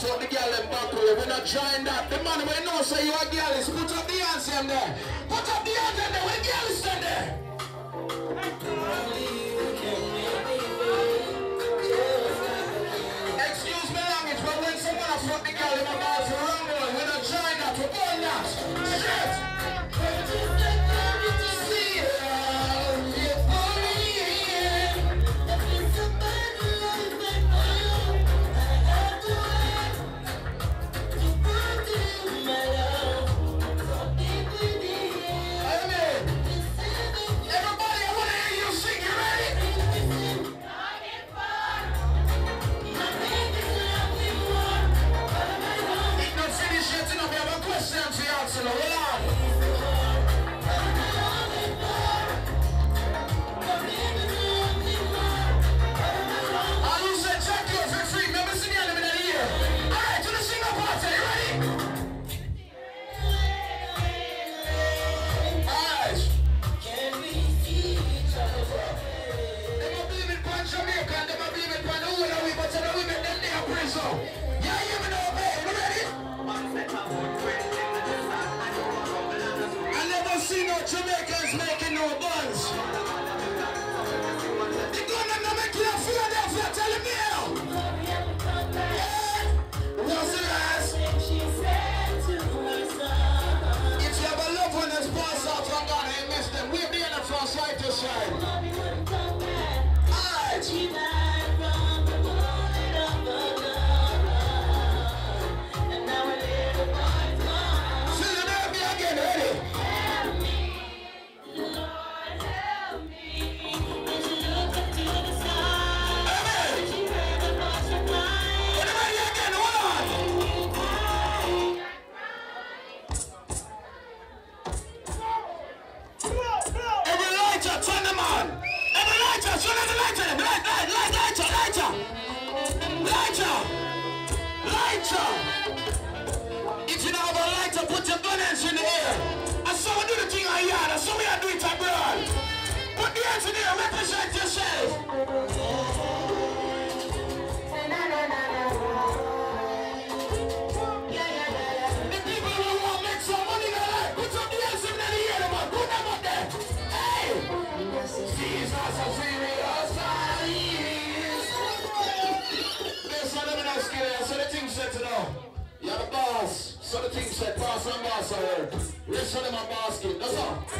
bust out the girl in back way. We're not trying that. The man we know say you a girl is put up the hands in there. Put up the hands in there when girl is in there. Americans making no bones. Lighter, lighter, lighter, lighter, lighter, put your in the air. I saw we do the thing I yard, I saw we do it abroad. Put the hands in represent Show in my basket. That's all.